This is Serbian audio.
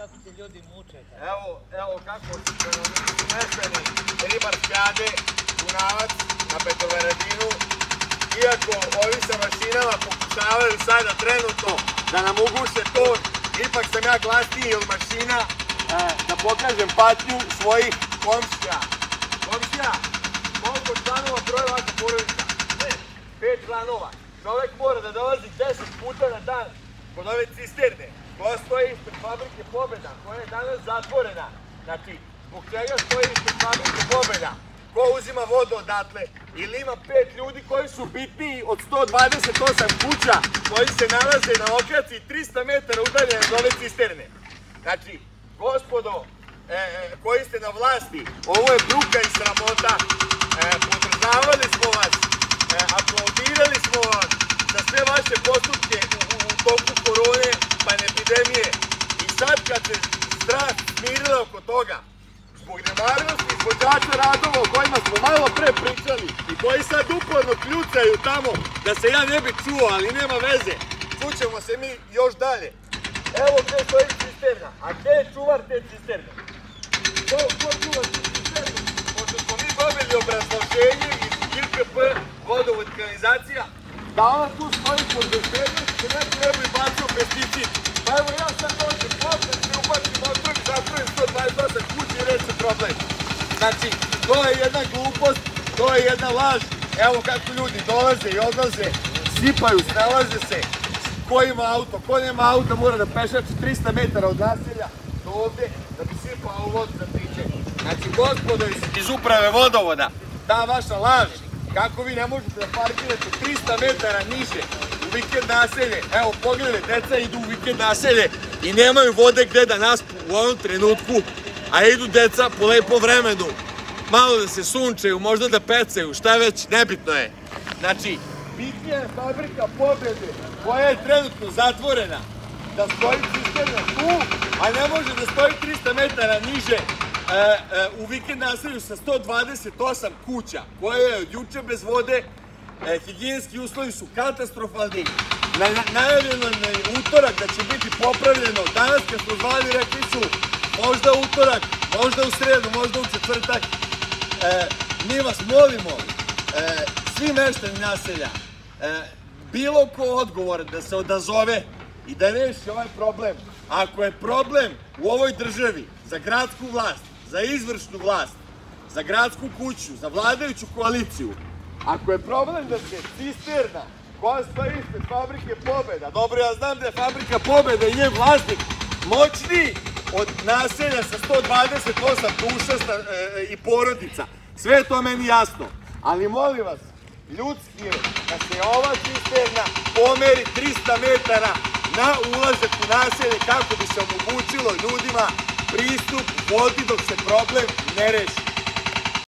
kako te ljudi muče. tako. Evo, evo kako su smešteni ribarskade, Dunavac na Petrovaradinu. Iako ovi sa mašinama pokušavaju sada trenutno da nam uguše ton, ipak sam ja glasniji od mašina e, da pokažem patnju svojih komšija. Komšija, koliko članova broje vaša porodica? Ne, pet članova. Čovek mora da dolazi 10 puta na dan kod ove cisterne koja stoji ispred fabrike Pobeda, koja je danas zatvorena. Znači, zbog čega stoji ispred fabrike Pobeda? Ko uzima vodu odatle? Ili ima pet ljudi koji su bitniji od 128 kuća koji se nalaze na okraci 300 metara udaljene od ove cisterne. Znači, gospodo, e, e, koji ste na vlasti, ovo je bruka i sramota. E, podržavali smo vas, e, aplaudirali smo vam za sve vaše postupke u, u, u toku korone pa epidemije. I sad kad se strah smirila oko toga, zbog nemarnosti izvođača radova o kojima smo malo pre pričali i koji sad uporno kljucaju tamo da se ja ne bi čuo, ali nema veze. Čućemo se mi još dalje. Evo gde stoji cisterna. A gde je čuvar te cisterne? Ko, ko čuva tu cisternu? Pošto smo mi dobili obrazloženje iz IKP vodovod kanalizacija, da ona tu stoji pod bezbednost, ne treba i bacio pesticid. Pa evo ja sad dođem, popet se ubacim motor i zatvorim 128 kući i reći problem. Znači, to je jedna glupost, to je jedna laž. Evo kako ljudi dolaze i odlaze, sipaju, snalaze se. Ko ima auto, ko nema auto mora da pešači 300 metara od naselja do ovde da bi sipao vodu za piće. Znači, gospodo iz, uprave vodovoda, ta vaša laž, kako vi ne možete da parkirate 300 metara niže u vikend naselje. Evo, pogledajte, deca idu u vikend naselje i nemaju vode gde da naspu u ovom trenutku, a idu deca po lepom vremenu, malo da se sunčaju, možda da pecaju, šta već, nebitno je. Znači, bitnija je fabrika pobede, koja je trenutno zatvorena, da stoji cisterna tu, a ne može da stoji 300 metara niže. E, e, u vikend naselju sa 128 kuća, koje je od juče bez vode, e, higijenski uslovi su katastrofalni, na, na, najavljeno je utorak da će biti popravljeno, danas kad smo zvali rekli su možda utorak, možda u sredu, možda u četvrtak, e, mi vas molimo, e, svi meštani naselja, e, bilo ko odgovor da se odazove i da reši ovaj problem. Ako je problem u ovoj državi za gradsku vlast, za izvršnu vlast, za gradsku kuću, za vladajuću koaliciju, ako je problem da se cisterna stoji ispred fabrike Pobeda, dobro ja znam da je fabrika Pobeda i njen vlasnik moćniji od naselja sa 128 duša sta- e, i porodica. Sve to meni jasno. Ali molim vas, ljudski je da se ova cisterna pomeri 300 metara na ulazak u naselje kako bi se omogućilo ljudima pristup vodi dok se problem ne reši.